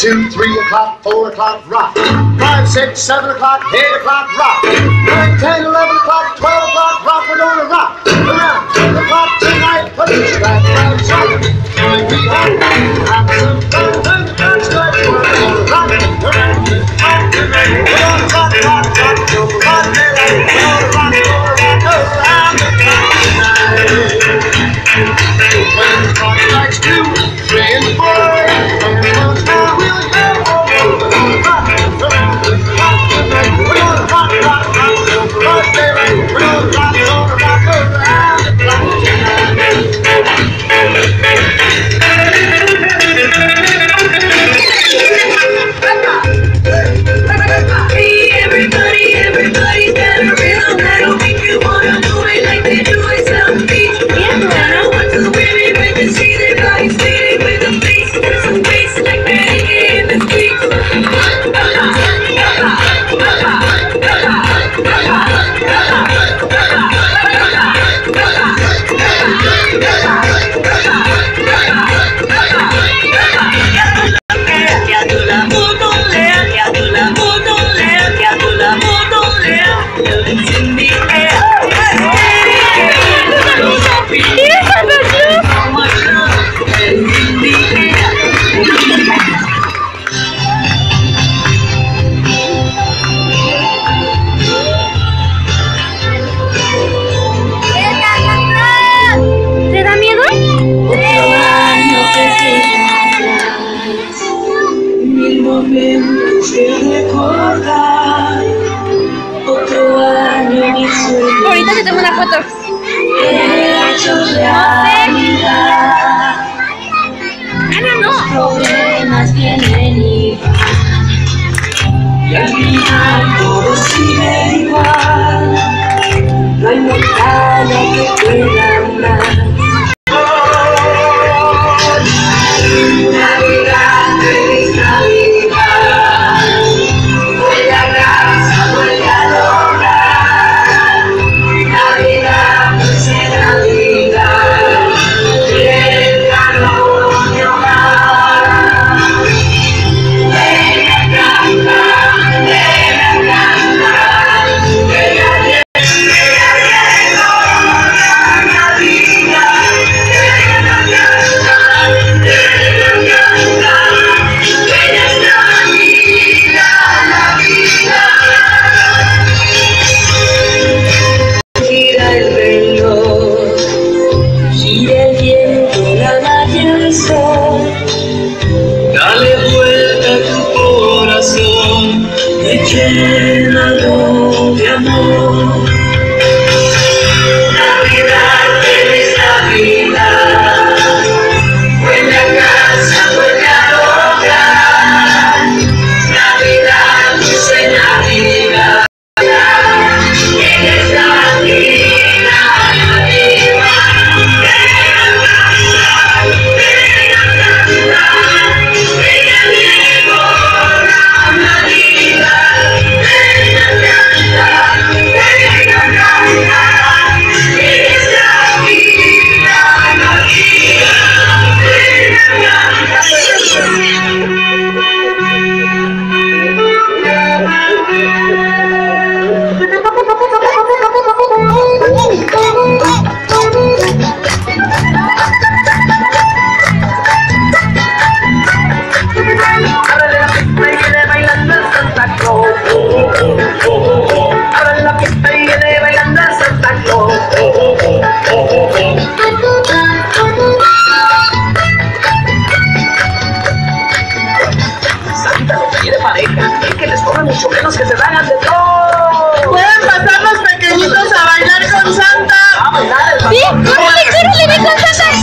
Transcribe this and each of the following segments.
two, three o'clock, four o'clock, rock. Five, six, seven o'clock, eight o'clock, rock. Nine, ten, eleven o'clock, twelve o'clock, rock. We're gonna rock around ten o'clock tonight. Put your strap right Ha ha! Hacemos una foto. No. Problemas vienen y van. Y igual.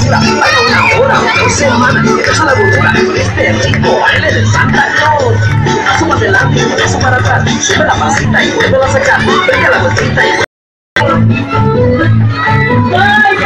cultura, hay una hora, un ser humana que es la cultura, con este rico, baile de Santa Claus, un paso para adelante, paso para atrás, sube la pasita y vuelve a sacar, pega la vueltita y vuelve. a sacar.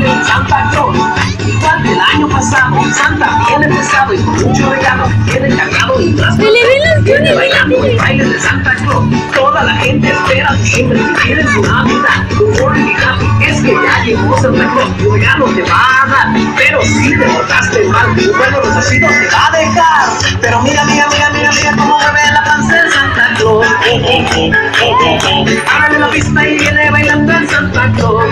De Santa Claus. Igual que el año pasado, Santa viene pesado y con mucho regalo, viene cargado y tras bailando el baile de Santa Claus. Toda la gente espera siempre que tiene su Navidad. Tu realidad es que ya llegó Santa Claus. Tu regalo te va a dar. Pero si te portaste mal, tu bueno recibido te va a dejar. Pero mira, mira, mira, mira, mira cómo mueve la panza el Santa Claus. Hágale la pista y viene bailando el Santa Claus.